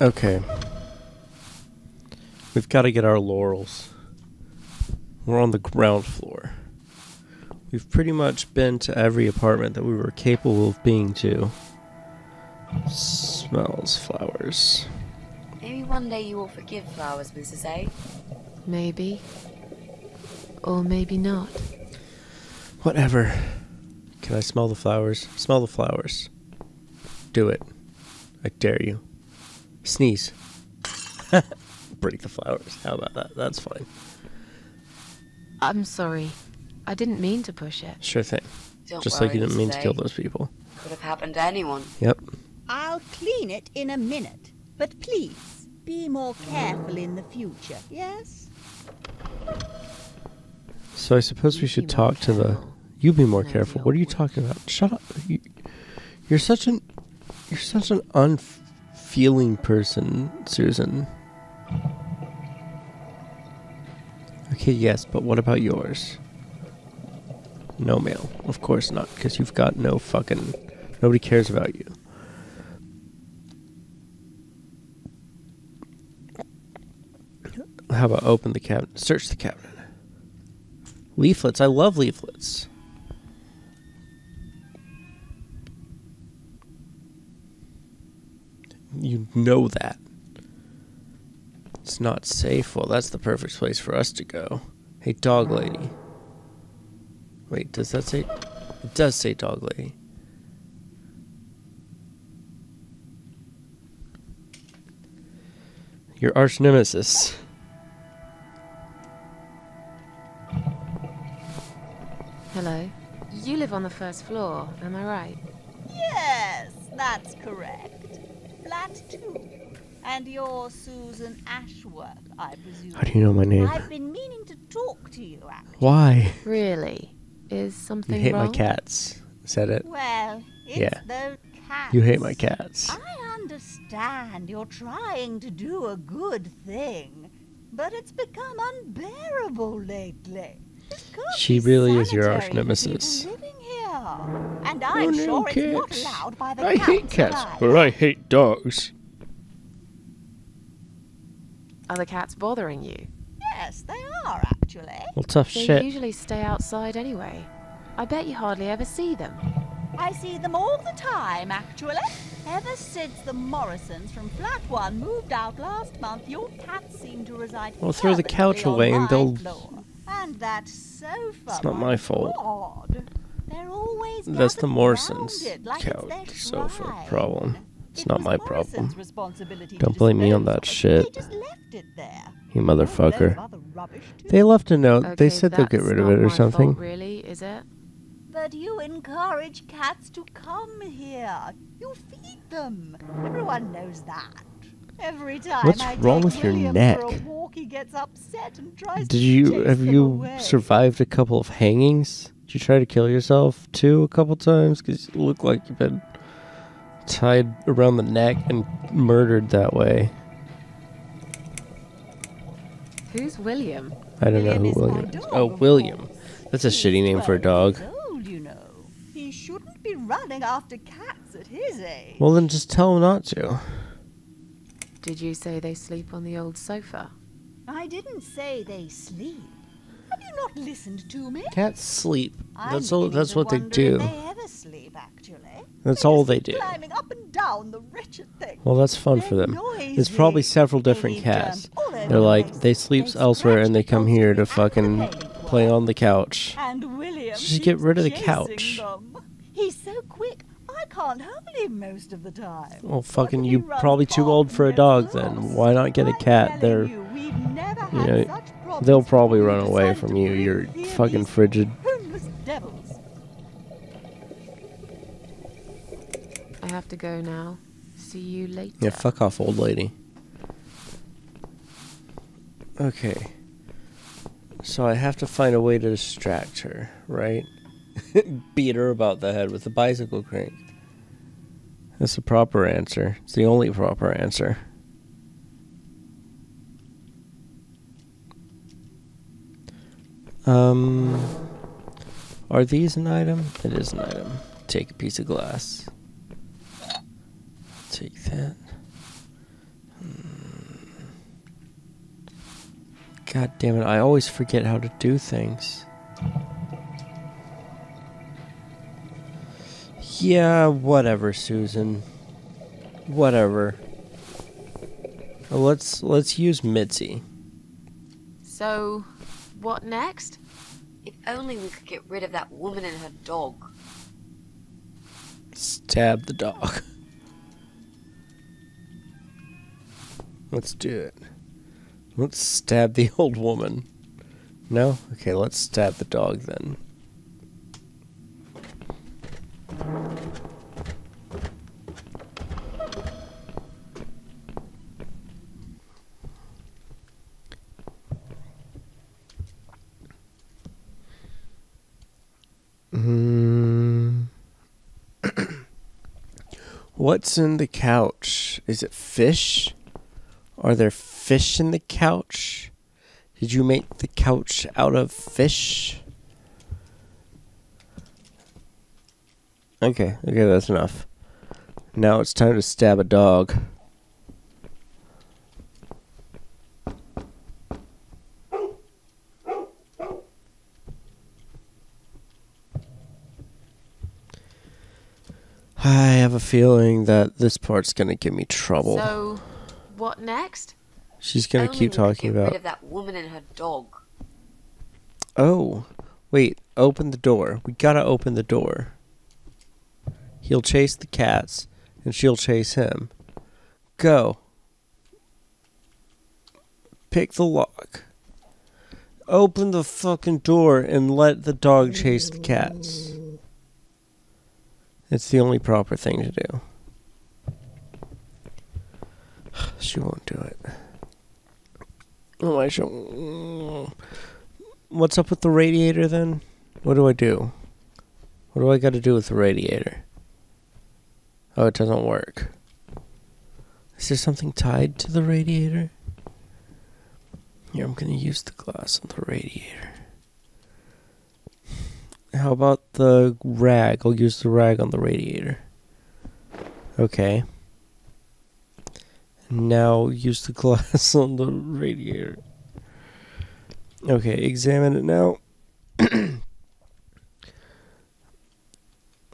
Okay. We've got to get our laurels. We're on the ground floor. We've pretty much been to every apartment that we were capable of being to. Smells flowers. Maybe one day you will forgive flowers, Mrs. A. Maybe. Or maybe not. Whatever. Can I smell the flowers? Smell the flowers. Do it. I dare you. Sneeze. Break the flowers. How about that? That's fine. I'm sorry. I didn't mean to push it. Sure thing. Don't Just like you didn't Mrs. mean to kill those people. Could have happened to anyone. Yep. I'll clean it in a minute. But please, be more careful in the future, yes? So I suppose You we should talk to the. careful. You be more Maybe careful. What are you talking about? Shut up. You, you're such an. You're such an unfeeling person, Susan. Okay, yes, but what about yours? No mail. Of course not, because you've got no fucking. Nobody cares about you. How about open the cabinet? Search the cabinet. Leaflets. I love leaflets. You know that. It's not safe. Well, that's the perfect place for us to go. Hey, dog lady. Wait, does that say. It does say dog lady. Your arch nemesis. Hello. You live on the first floor, am I right? Yes, that's correct. Flat two. And you're Susan Ashworth, I presume. How do you know my name? I've been meaning to talk to you, actually. Why? Really? Is something You something hate wrong? my cats. Said it. Well, it's Yeah. those cats. You hate my cats. I understand you're trying to do a good thing, but it's become unbearable lately. She really is your sanitary arch for nemesis. People living here. And I'm Oh, no, sure it's not allowed by the I hate cats, either. but I hate dogs. Are the cats bothering you? Yes, they are actually. Well, tough They shit. usually stay outside anyway. I bet you hardly ever see them. I see them all the time, actually. Ever since the Morrisons from Flat One moved out last month, your cats seem to reside. Well, throw the couch away and they'll- floor. And that sofa. It's not my fault. God. They're always That's the gathered Morrisons' it like couch sofa problem. It's It not my Morrison's problem. responsibility Don't blame me on that it. shit. They just left it there. You motherfucker. of other rubbish, too. They left a note. they said they'll get rid of it or something. Fault, really, is it? But you encourage cats to come here. You feed them. Everyone knows that. Every time What's I wrong take with your neck? For a walk, he gets upset and tries Did to you have you away. survived a couple of hangings? Did you try to kill yourself too a couple times? Because you look like you've been tied around the neck and murdered that way. Who's William? I don't know William who is my William is. dog, Oh, William. course. That's a He's shitty name for a dog. old, you know. He shouldn't be running after cats at his age. Well, then just tell him not to. Did you say they sleep on the old sofa? I didn't say they sleep. Have you not listened to me? Cats sleep. I'm That's all. That's what they do. They ever sleep, actually. That's They're all they do. Climbing up and down the wretched thing. Well, that's fun for They're them. There's probably several different leave cats. germs all over They're like they sleeps They elsewhere and they come here to fucking play on the couch. And William Just get rid of the couch. them. He's so quick, I can't hold him most of the time. Well, fucking you he probably too old for a gets dog then. Why not get a I'm cat? They're, you, you know, they'll probably run away from you. You're fucking frigid. I have to go now. See you later. Yeah, fuck off, old lady. Okay. So I have to find a way to distract her, right? Beat her about the head with a bicycle crank. That's the proper answer. It's the only proper answer. Um, are these an item? It is an item. Take a piece of glass. Take that. Hmm. God damn it, I always forget how to do things. Yeah, whatever, Susan. Whatever. Let's let's use Mitzi. So, what next? If only we could get rid of that woman and her dog. Stab the dog. Let's do it. Let's stab the old woman. No? Okay, let's stab the dog then. What's in the couch? Is it fish? Are there fish in the couch? Did you make the couch out of fish? Okay, okay, that's enough. Now it's time to stab a dog. I have a feeling that this part's gonna give me trouble. So, what next? She's gonna Only keep talking about. rid of that woman and her dog. Oh, wait, open the door. We gotta open the door. He'll chase the cats, and she'll chase him. Go. Pick the lock. Open the fucking door and let the dog chase the cats. It's the only proper thing to do. She won't do it. Oh, I should. Mm. What's up with the radiator then? What do I do? What do I got to do with the radiator? Oh, it doesn't work. Is there something tied to the radiator? Here, I'm going to use the glass on the radiator. How about the rag? I'll use the rag on the radiator. Okay. Now use the glass on the radiator. Okay, examine it now.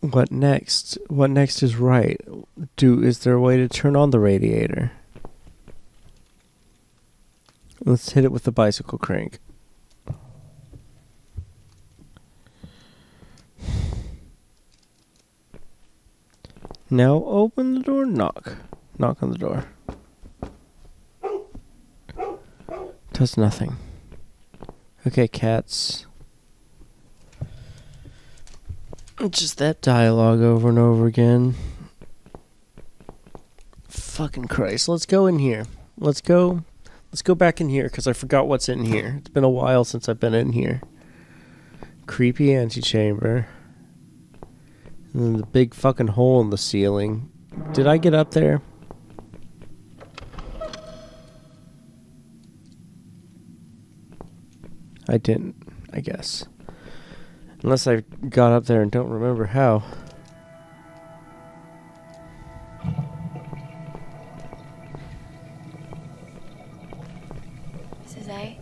what next? What next is right? Do is there a way to turn on the radiator? Let's hit it with the bicycle crank. Now open the door, knock. Knock on the door. Does nothing. Okay, cats. Just that dialogue over and over again. Fucking Christ. Let's go in here. Let's go. Let's go back in here because I forgot what's in here. It's been a while since I've been in here. Creepy antechamber. And then the big fucking hole in the ceiling. Did I get up there? I didn't, I guess. Unless I got up there and don't remember how. Mrs. A?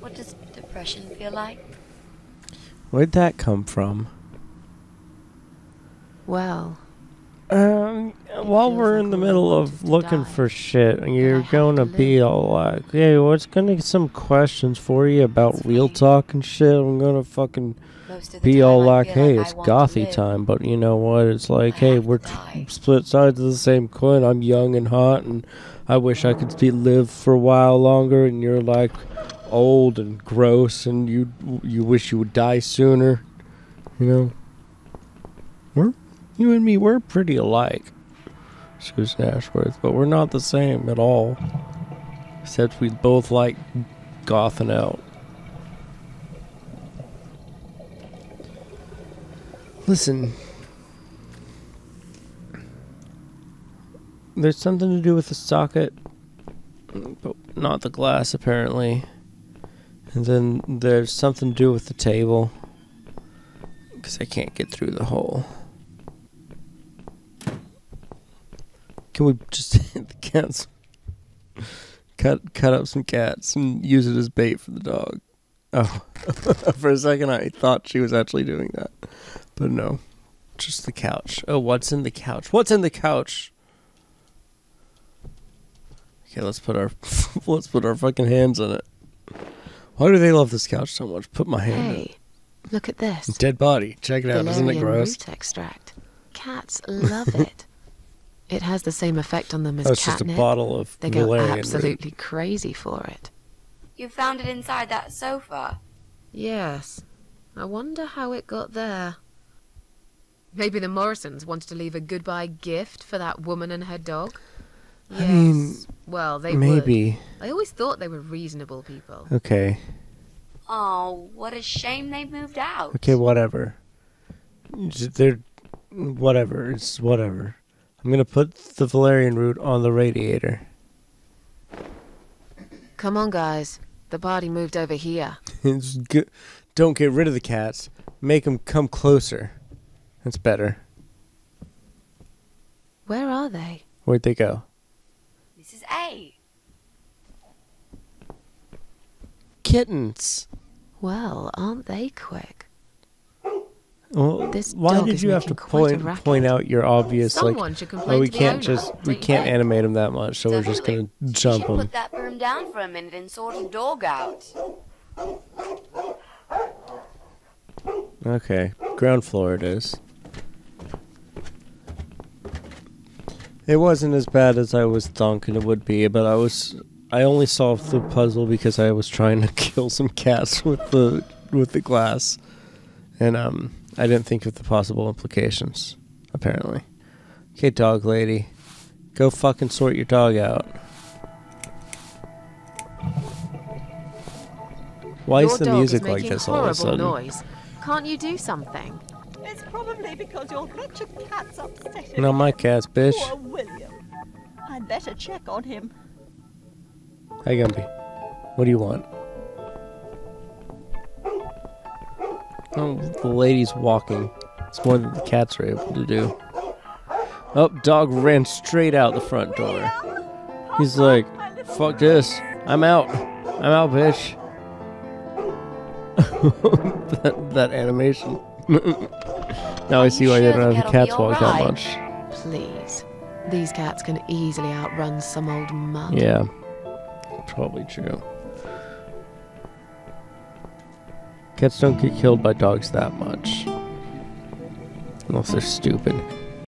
What does depression feel like? Where'd that come from? Well, Um, while we're like in the middle of looking die, for shit, you're gonna to be all like, "Hey, what's gonna get some questions for you about real talk and shit?" I'm gonna fucking Most of the be all like, "Hey, it's gothy time," but you know what? It's like, I "Hey, we're t- split sides of the same coin. I'm young and hot, and I wish I could be live for a while longer." And you're like old and gross, and you you wish you would die sooner. You know, you and me. We're pretty alike. Susan Ashworth, but we're not the same at all. Except we both like gothing out. Listen. There's something to do with the socket, but not the glass, apparently. And then there's something to do with the table, because I can't get through the hole. Can we just hit the cancel? cut cut up some cats and use it as bait for the dog. Oh, for a second I thought she was actually doing that, but no, just the couch. Oh, what's in the couch? What's in the couch? Okay, let's put our let's put our fucking hands on it. Why do they love this couch so much? Put my hand in Hey, look at this. Dead body. Check it out. Isn't it gross? root extract. Cats love it. It has the same effect on them as Oh, it's just a catnip. bottle of They go valerian root. absolutely crazy for it. You found it inside that sofa. Yes. I wonder how it got there. Maybe the Morrisons wanted to leave a goodbye gift for that woman and her dog. Yes. I mean, well, they would. Maybe. I always thought they were reasonable people. Okay. Oh, what a shame they moved out. Okay, whatever. They're whatever. It's whatever. I'm gonna put the valerian root on the radiator. Come on, guys. The party moved over here. It's good. Don't get rid of the cats. Make them come closer. That's better. Where are they? Where'd they go? This is A. Kittens. Well, aren't they quick? Well, This why did you have to a point out your obvious like? Someone complain Oh, we can't just we can't animate them that much, so we're just gonna jump them. put that broom down for a minute and sort a dog out. Okay, ground floor it is. It wasn't as bad as I was thinking it would be, but I was I only solved the puzzle because I was trying to kill some cats with the with the glass. And um I didn't think of the possible implications, apparently. Okay, dog lady. Go fucking sort your dog out. Why Your is the music is like making this all of a horrible sudden? noise. Can't you do something? It's probably because your wretched cat's upset. Not my cats, bitch. Poor William. I'd better check on him. Hi, Gumby. What do you want? Oh, the lady's walking. It's more than the cats are able to do. Oh, dog ran straight out the front door. He's like, fuck this. I'm out. I'm out, bitch. that, that animation. now I see why they don't have the cats walk that much. Please. These cats can easily outrun some old mud. Yeah, probably true. Cats don't get killed by dogs that much. Unless they're stupid.